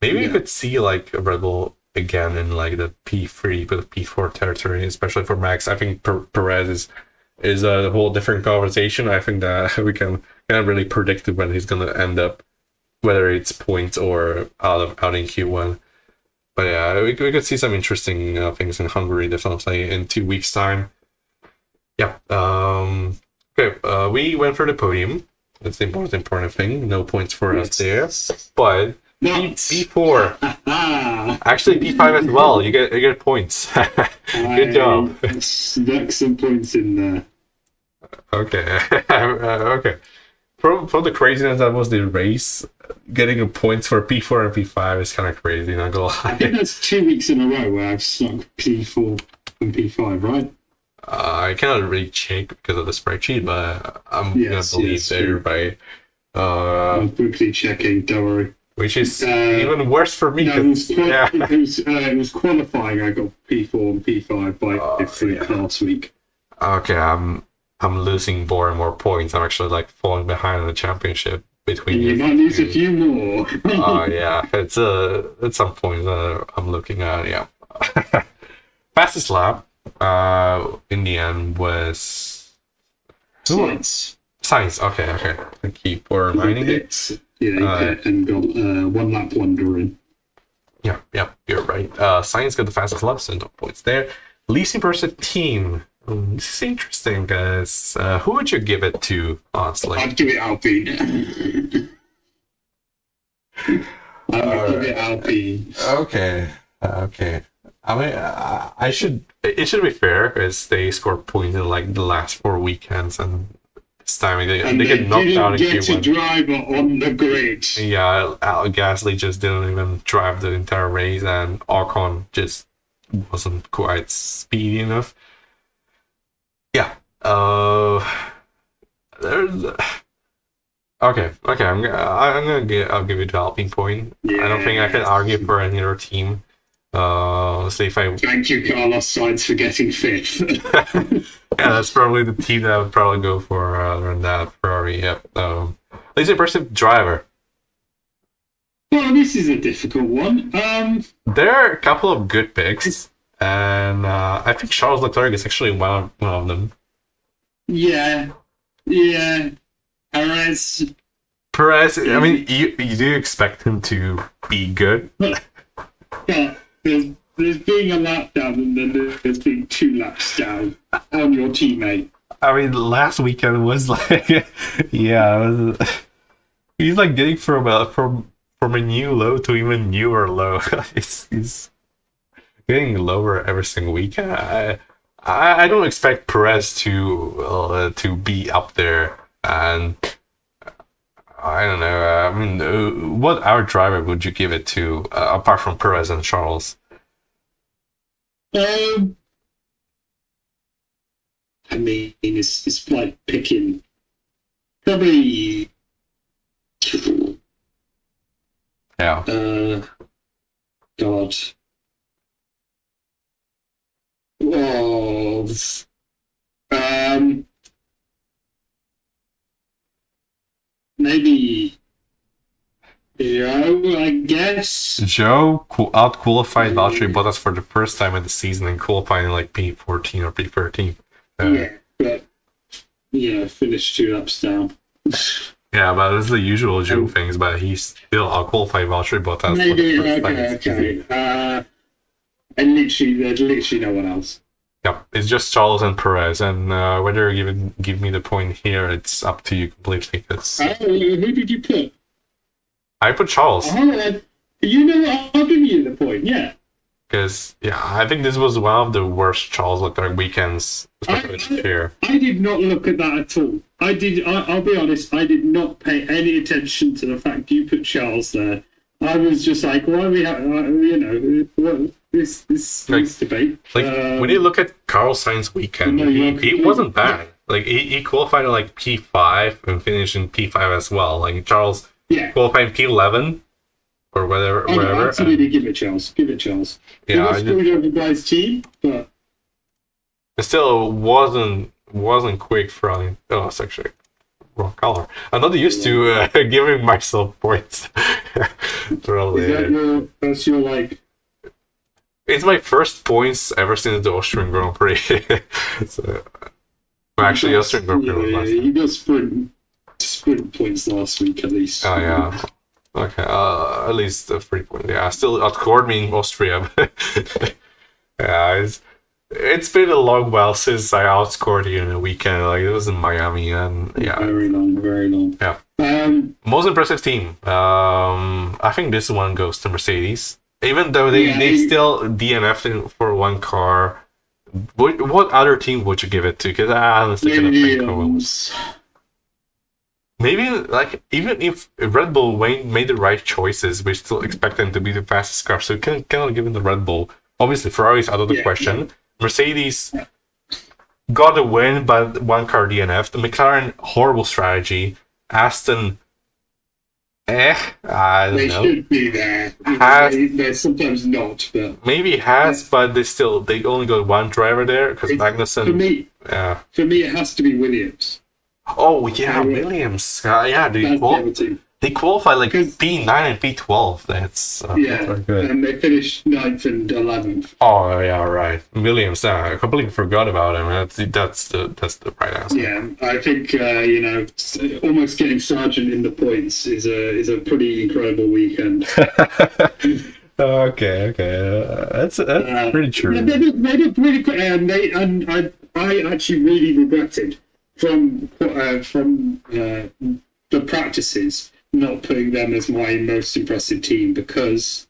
Maybe you could see like a Red Bull again in like the P3 but P4 territory, especially for Max. I think Perez is is a whole different conversation. I think that we can can't really predict when he's gonna end up, whether it's points or out of out in Q1. But yeah, we, we could see some interesting uh, things in Hungary definitely in two weeks' time. Yeah. Um. Okay. Uh, we went for the podium. That's the most important thing. No points for us there, but B four. Actually, B five as well. You get you get points. Good job. I Stuck some points in there. Okay. uh, okay. From from the craziness that was the race, getting a points for P four and P five is kind of crazy. Not gonna I think lie. that's two weeks in a row where I've stuck P4 and P5, right? Uh, I cannot really check because of the spreadsheet, but I'm Yes, gonna believe yes, you're. Uh, I'm quickly checking, don't worry. which is Uh, even worse for me. No, it was, quali- yeah. it, was, uh, it was qualifying. I got P4 and P5 by different yeah. last week. Okay, I'm I'm losing more and more points. I'm actually like falling behind in the championship between you you. might lose a few more. Oh yeah, it's uh at some point uh, I'm looking at yeah. Fastest lap uh in the end was Sainz. Sainz. Okay, okay. I keep or reminding it. Yeah, Uh, and got uh, one lap wonder in. Yeah, yeah, you're right. Uh Sainz got the fastest lap, so no points there. Least impressive team. Um, this is interesting, guys. Uh, who would you give it to, honestly? I'd give it Alpine. I would give it Alpine. Okay. Uh, okay. I mean, uh, I should. It should be fair because they scored points in like the last four weekends, and this time they, And they they, get knocked out in get a Q1. driver on the grid. Yeah, Al Gasly just didn't even drive the entire race, and Ocon just wasn't quite speedy enough. Yeah. Uh. There's. Okay. Okay. I'm. gonna- I'm gonna get. I'll give you the Alpine point. I don't think I can argue for any other team. Uh, let's see if I. Thank you, Carlos Sainz, for getting fifth. Yeah, that's probably the team that I would probably go for uh, other than that. Ferrari. Yep. Um, least impressive driver. well, this is a difficult one. Um, There are a couple of good picks, and uh, I think Charles Leclerc is actually one of, one of them. yeah, yeah. Perez, Perez, I mean, you, you do expect him to be good. yeah, there's, there's being a lap down and then there's being two laps down on your teammate. I mean, last weekend was like, yeah, was, he's like getting from a from from a new low to even newer low. he's getting lower every single week. I I, I don't expect Perez to uh, to be up there, and I don't know. I mean, uh, what our driver would you give it to uh, apart from Perez and Charles? Um, I mean, it's, it's like picking probably. Yeah. Uh, God. Oh, um, maybe Zhou, I guess. Zhou out qualified Valtteri Bottas for the first time in the season and qualifying like P14 or P13. Uh, yeah, but yeah, finished two laps down. Yeah, but it's the usual Zhou things, but he's still a qualified Valtteri Bottas. for the Maybe first okay, season. okay. Uh, and literally, there's literally no one else. Yeah, it's just Charles and Perez, and uh, whether you give give me the point here, it's up to you completely. Oh, who did you put? I put Charles, Oh, uh, you know what? I'll give you the point. Yeah. because yeah, I think this was one of the worst Charles Leclerc weekends, especially this I- year. I did not look at that at all. I did. I, I'll be honest. I did not pay any attention to the fact you put Charles there. I was just like, why are we have, uh, you know, what, this this, Like- this debate. Like Um, when you look at Carl Sainz weekend, he, he wasn't bad. Like he, he qualified at like P five and finished in P five as well. Like Charles yeah. qualified P eleven or whatever, I whatever. absolutely give it Charles. Give it Charles. Yeah, it I was over by his team, but It still wasn't wasn't quick for any. Oh, it's actually wrong color. I'm not used to uh, giving myself points. Is that your that's your like it's my first points ever since the Austrian Grand Prix. so, actually, Austrian Grand Prix was yeah, last you time. got sprint sprint points last week at least. Oh yeah. Okay, uh, at least uh, three points. Yeah, still outscored me in Austria. yeah, it's it's been a long while since I outscored you in a weekend. Like it was in Miami, and yeah, Very long, very long. Yeah. Um, most impressive team. Um, I think this one goes to Mercedes, even though they, Yeah, they still DNF'd for one car. What, what other team would you give it to? Because I honestly cannot think of one. Maybe like even if Red Bull made, made the right choices, we still expect them to be the fastest car. So you can cannot give them the Red Bull. Obviously, Ferrari's out of the Yeah, question. Mercedes got a win, but one car DNF. The McLaren horrible strategy. Aston, eh, I don't They know. should be there. Has- They, they're sometimes not, but Maybe has, but they still they only got one driver there because It's- for me, Yeah. for me, it has to be Williams. Oh yeah, Yeah. Williams. Uh, yeah, they That's the qual- other team. They qualified like P nine and P twelve. That's uh, Yeah, that's good. and they finished ninth and eleventh. Oh yeah, right. Williams. Uh, I completely forgot about him. That's that's the that's the right answer. Yeah, I think uh, you know almost getting Sargeant in the points is a is a pretty incredible weekend. okay, okay. Uh, that's that's Uh, pretty true. They did, they did really quick, and they and I I actually really regretted from uh, from uh, the practices not putting them as my most impressive team because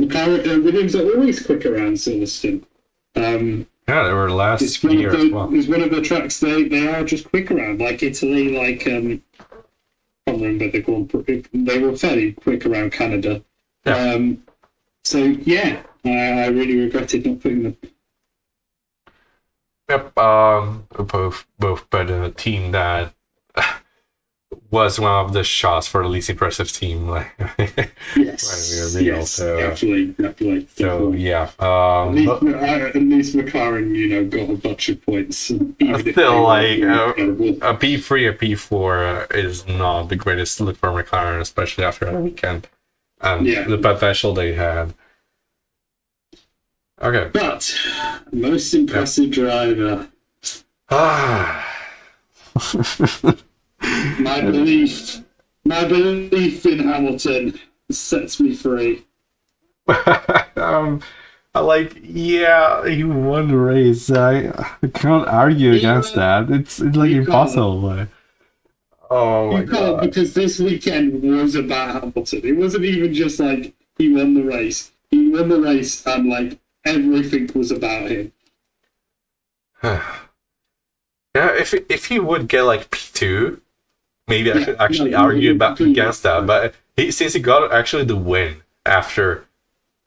McLaren uh, Williams are always quick around Silverstone. Um, Yeah, they were last it's one year of as the well. it's one of the tracks they they are just quick around like Italy, like um, I can't remember the Grand Prix. They were fairly quick around Canada. Yeah. Um, so yeah, I, I really regretted not putting them. Yep. Um, both both, but a team that was one of the shots for the least impressive team. Like, Yes, Right, we are yes, also, uh, definitely, definitely. so definitely. yeah. At Um, least, but- uh, at least McLaren, you know, got a bunch of points. even if they still like uh, a P three, a P four is not the greatest look for McLaren, especially after a weekend and Yeah. the potential they had. Okay. But most impressive driver, Ah. my belief, my belief in Hamilton sets me free. um, I like, yeah, he won the race. I, I can't argue against can't- that. It's, it's like you can't. impossible. Oh my You can't god. because this weekend was about Hamilton. It wasn't even just like he won the race. He won the race and like everything was about him. yeah, if if he would get like P two, maybe I could actually argue about against that. But he, since he got actually the win after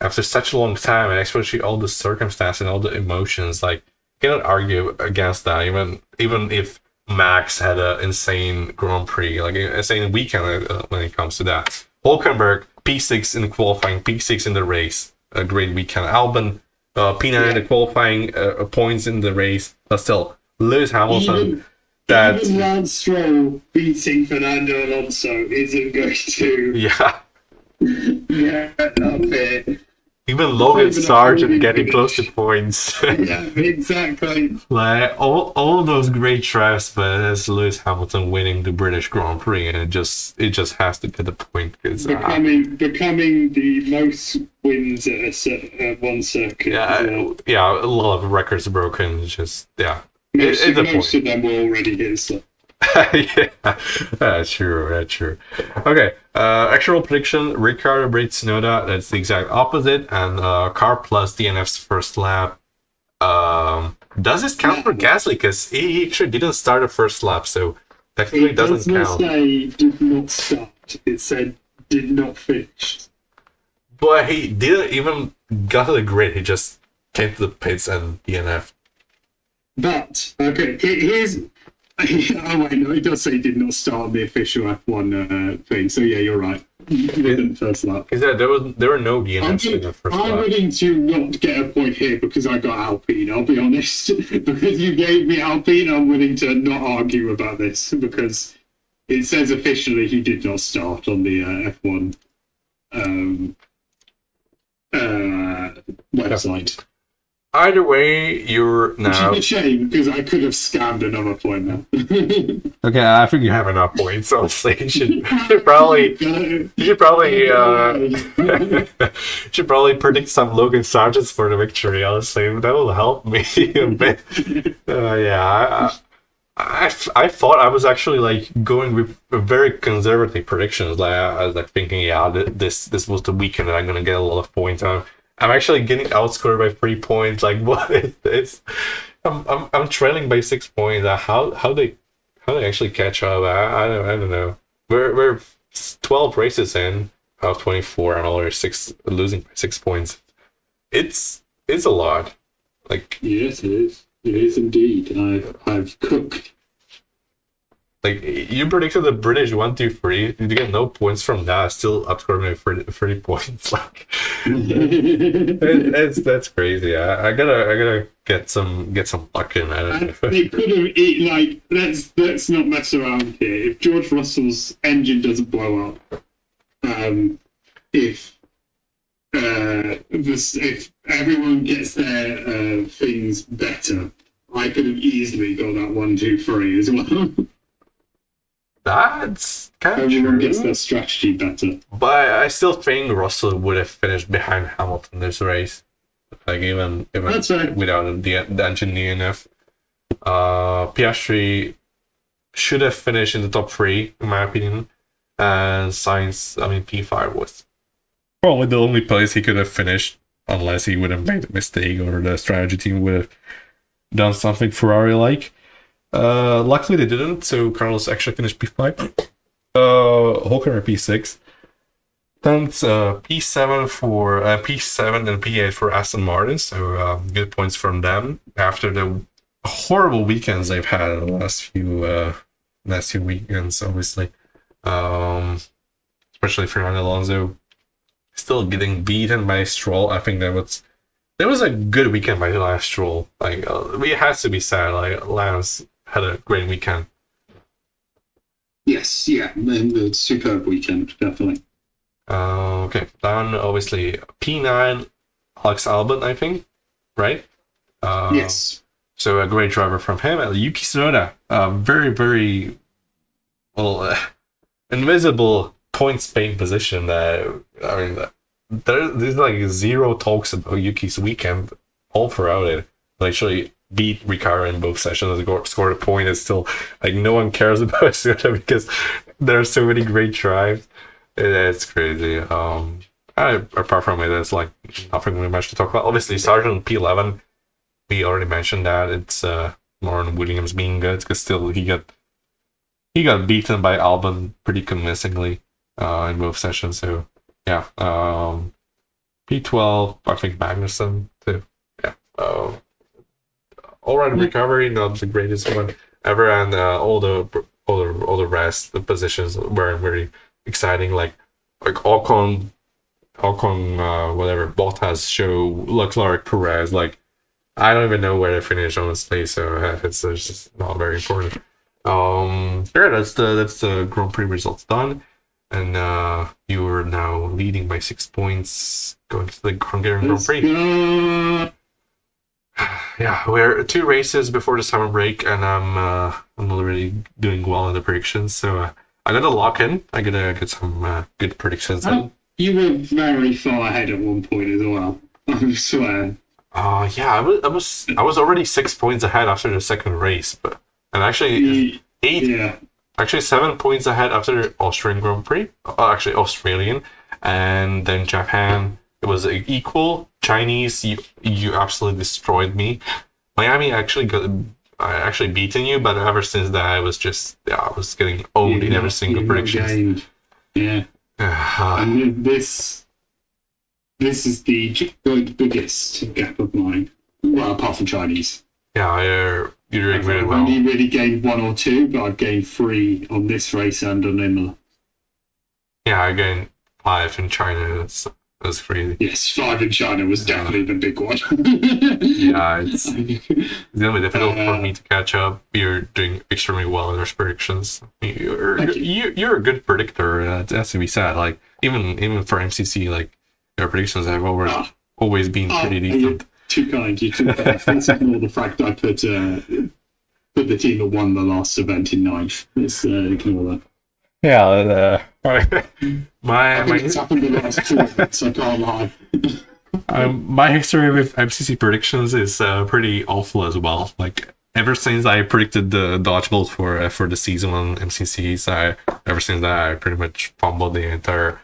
after such a long time, and especially all the circumstances and all the emotions, like cannot argue against that. Even even if Max had an insane Grand Prix, like an insane weekend uh, when it comes to that. Hulkenberg P six in the qualifying, P six in the race, a great weekend. Albon uh, P nine in the qualifying, uh, points in the race, but still Lewis Hamilton. Even, that even Lance Stroll beating Fernando Alonso isn't going to yeah. get up here. even Logan Sargeant getting finish. close to points. yeah, exactly. like all all those great drives, but it's Lewis Hamilton winning the British Grand Prix, and it just it just has to get the point because uh, Becoming becoming the most wins at, a, at uh, one circuit. yeah well. yeah a lot of records broken. Just yeah. Most, it's a most of them were already his. So. yeah, that's true. That's true. Okay, uh, actual prediction: Ricciardo beats Tsunoda. That's the exact opposite. And uh, car plus DNF's first lap. Um, does this count for Gasly? Because he actually didn't start the first lap, so technically It it does doesn't not count. say did not start. It said did not finish. But he didn't even got to the grid. He just came to the pits and DNF. But okay, he- here's. Oh wait, no, it does say did not start on the official F1 uh, thing. So yeah, you're right. Didn't first lap. Because there, there was there were no I'm, DNFs in the first I'm lap. willing to not get a point here because I got Alpine. I'll be honest. because you gave me Alpine, I'm willing to not argue about this because it says officially he did not start on the uh, F1 um, uh, website. Either way, you're Which now. is a shame because I could have scammed another point now. Okay, I think you have enough points. Honestly, you should, you should probably you should probably uh, should probably predict some Logan Sargeants for the victory. Honestly, that will help me a bit. Uh, yeah, I, I, I, I thought I was actually like going with very conservative predictions. Like I was like thinking, yeah, th- this this was the weekend that I'm gonna get a lot of points on. I'm actually getting outscored by three points. Like what is this? I'm I'm, I'm trailing by six points. Uh, how how they how they actually catch up? I, I don't I don't know. We're we're twelve races in out of twenty four. I'm already six losing by six points. It's it's a lot. Like Yes, it is. It is indeed. I've, I've cooked. Like you predicted the British one two three. You get no points from that. Still outscored me for three points. Like it, it's that's crazy. I, I gotta I gotta get some get some luck in. I don't know. they could have it like let's let's not mess around here. If George Russell's engine doesn't blow up, um, if uh, this if everyone gets their uh, things better, I could have easily got that one, two, three as well. That's kind of everyone gets true. their strategy better. But I still think Russell would have finished behind Hamilton this race. Like even even right. without the, the engine DNF. Uh, Piastri should have finished in the top three, in my opinion. And Sainz, I mean, P5 was probably the only place he could have finished, unless he would have made a mistake or the strategy team would have done something Ferrari like. Uh, luckily they didn't, so Carlos actually finished P5. Uh, Hulkenberg P6. Thanks, uh, P7 for uh, P7 and P8 for Aston Martin. So um, good points from them after the horrible weekends they've had in the last few uh, last few weekends. Obviously, um, especially Fernando Alonso still getting beaten by Stroll. I think that was that was a good weekend by Lance Stroll. Like uh, we had to be sad. Like Lance had a great weekend. Yes, yeah, a superb weekend, definitely. Uh, okay, then obviously P9, Alex Albon, I think, right? Uh, yes, So a great driver from him. And Yuki Tsunoda, uh, very, very, well, uh, invisible point Spain position. That I mean, there, there's like zero talks about Yuki's weekend all throughout it. Literally beat Ricciardo in both sessions, scored, scored a point. It's still like no one cares about Tsunoda because there are so many great drives. It's crazy. Um, I, apart from it, there's like nothing really much to talk about. Obviously, Sargeant P11 we already mentioned that it's uh Lauren Williams being good because still he got he got beaten by Albon pretty convincingly uh in both sessions. So yeah, um P12 I think Magnussen too. Yeah. Uh, all right recovery, not the greatest one ever, and uh, all the all the all the rest the positions were very exciting. Like like Ocon, Ocon, uh, whatever Bottas Zhou Leclerc Perez like. I don't even know where to finish honestly, so it's, it's just not very important. Um, yeah, that's the that's the Grand Prix results done. and uh, you are now leading by six points going to the Hungarian Grand Prix. Yeah, we're two races before the summer break, and I'm uh, I'm already doing well in the predictions. So uh, I gotta lock in. I gotta get some uh, good predictions. in. Oh, you were very far ahead at one point as well. I swear. Uh yeah, I was I was I was already six points ahead after the second race, but and actually eight yeah. actually seven points ahead after the Austrian Grand Prix. Oh, actually Australian, and then Japan. It was equal. Chinese, you you absolutely destroyed me. Miami actually got I actually beaten you, but ever since that I was just yeah I was getting owned You've in every single prediction. Yeah. And this this is the biggest gap of mine. Well, apart from Chinese. yeah, you're uh, you're doing I've really well. only really gained one or two, but I've gained three on this race and on Imola. Yeah, I gained five in China. That's crazy. Yes, five in China was definitely the big one. Yeah, it's It's gonna be difficult for Uh, me to catch up. You're doing extremely well in those predictions. You're you. you're a good predictor. Uh, it has to be said. Like even even for MCC, like your predictions have always Ah. always been Oh, pretty you're decent. too kind. You too kind. Let's ignore the fact I put uh, put the team that won the last event in ninth. Let's uh, ignore that. Yeah. My I think it's happened the last two events. I can't lie. um, my history with MCC predictions is uh, pretty awful as well. Like ever since I predicted the dodgeball for uh, for the season on MCCs, I ever since that I pretty much fumbled the entire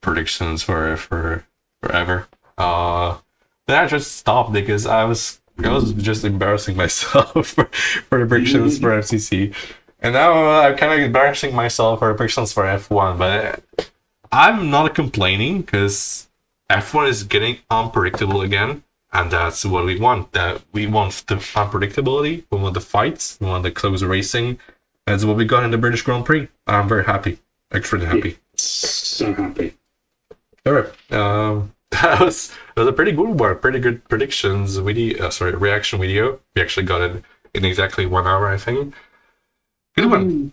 predictions for for forever. Uh, then I just stopped because I was I was just embarrassing myself for, for the predictions for MCC, and now uh, I'm kind of embarrassing myself for the predictions for F1. But uh, I'm not complaining because F1 is getting unpredictable again, and that's what we want. That we want the unpredictability. We want the fights. We want the close racing. That's what we got in the British Grand Prix. I'm very happy. Extremely happy. So happy. All right. Um, that was that was a pretty good one. Pretty good predictions video. Uh, sorry, reaction video. We actually got it in exactly one hour, I think. Good one.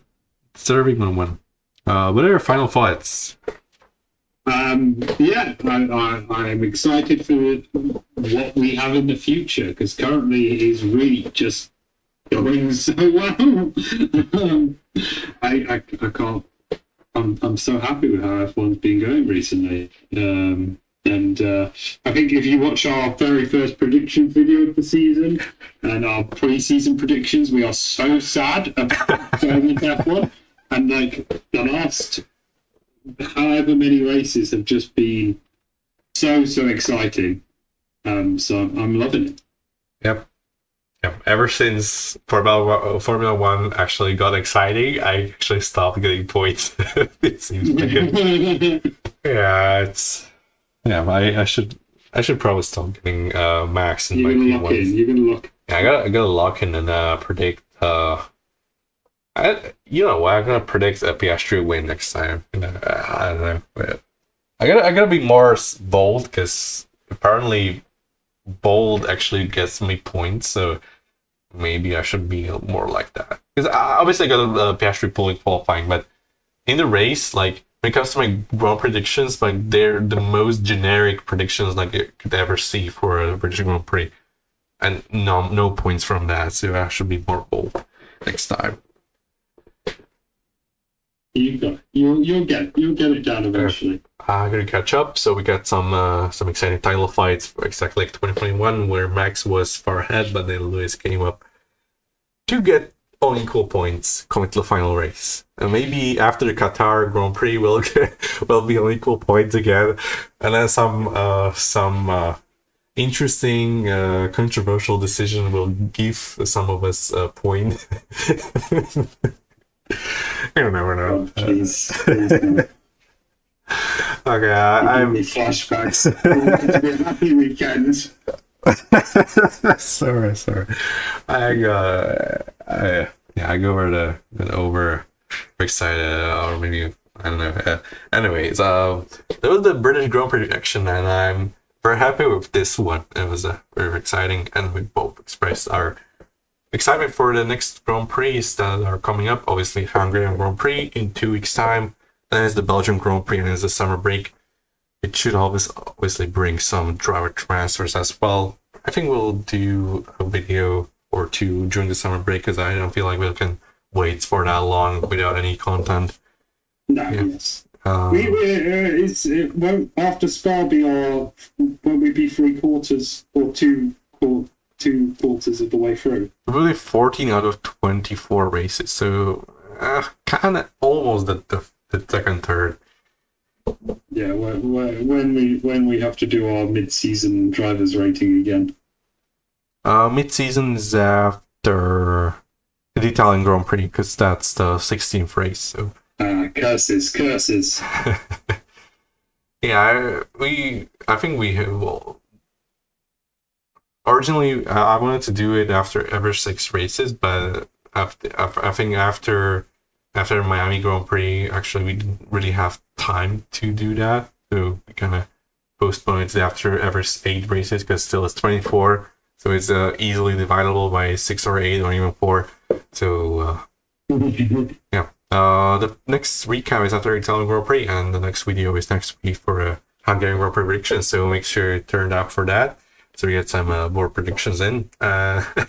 Serving one one. Uh, what are your final thoughts? Um, yeah, I, I, I'm excited for what we have in the future because currently it is really just going so well. um, I, I, I can't. I'm, I'm so happy with how F1's been going recently. Um, and uh, I think if you watch our very first prediction video of the season and our pre-season predictions, we are so sad about going into F1. And like the last however many races have just been so so exciting. Um, so I'm, I'm loving it. Yep. Yep. Ever since Formula Formula One actually got exciting, I actually stopped getting points. it seems like. Yeah, it's yeah. I, I should I should probably stop getting uh max in You're my gonna P lock in. You're gonna lock. Yeah, I gotta I gotta lock in and uh predict uh. I, you know what? I'm gonna predict a Piastri win next time. I don't know. But I gotta I gotta be more bold because apparently bold actually gets me points. So maybe I should be more like that. Because obviously I got a uh, Piastri pulling qualifying, but in the race, like when it comes to my grand predictions, like they're the most generic predictions like you could ever see for a British Grand Prix, and no no points from that. So I should be more bold next time. You got. You'll you'll get you'll get it down eventually. I'm gonna catch up. So we got some uh, some exciting title fights for exactly like 2021, where Max was far ahead, but then Lewis came up to get on equal points coming to the final race. And maybe after the Qatar Grand Prix, we'll get, we'll be on equal points again, and then some uh, some uh, interesting uh, controversial decision will give some of us a point. you never know. Oh, please. Okay, I, me flashbacks. It's been a happy weekend. sorry, sorry. I uh, I yeah, I go over the, the over excited or maybe I don't know. Uh, anyways, uh, that was the British Grand Prix action, and I'm very happy with this one. It was uh, very exciting, and we both expressed our excitement for the next Grand Prix that are coming up. Obviously, Hungarian Grand Prix in two weeks' time. then it's the Belgium Grand Prix, and it's the summer break. It should always obviously bring some driver transfers as well. I think we'll do a video or two during the summer break because I don't feel like we can wait for that long without any content. No, yes. Um, We, we, uh, it's, it won't, after Spa be our, won't we be three quarters or two, quar- two quarters of the way through? really 14 out of 24 races, so uh, kind of almost the, the, the second third. Yeah, when, when when we when we have to do our mid-season drivers rating again. Uh, mid season is after the Italian Grand Prix because that's the 16th race. So Uh, curses, curses. yeah, I, we I think we have, well, originally uh, I wanted to do it after every six races, but after, I think after after Miami Grand Prix, actually we didn't really have time to do that, so we kind of postponed it after every eight races because still it's 24, so it's uh, easily dividable by six or eight or even four. So uh, yeah. Uh, the next recap is after Italian Grand Prix, and the next video is next week for a Hungarian Grand Prix prediction. So make sure you turn up for that, so we get some uh, more predictions in. Uh,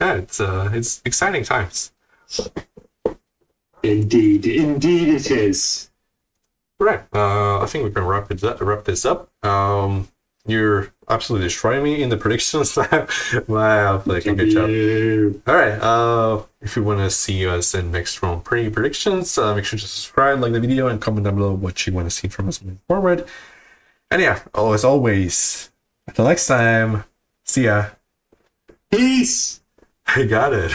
yeah, it's uh, it's exciting times. indeed, indeed it is. Right. Uh, I think we can wrap it up, wrap this up. Um, you're absolutely destroying me in the predictions. wow, like a good job. All right. Uh, if you want to see us in next Grand Prix predictions, uh, make sure to subscribe, like the video, and comment down below what you want to see from us moving forward. And yeah, oh, as always, until next time, see ya. Peace. I got it.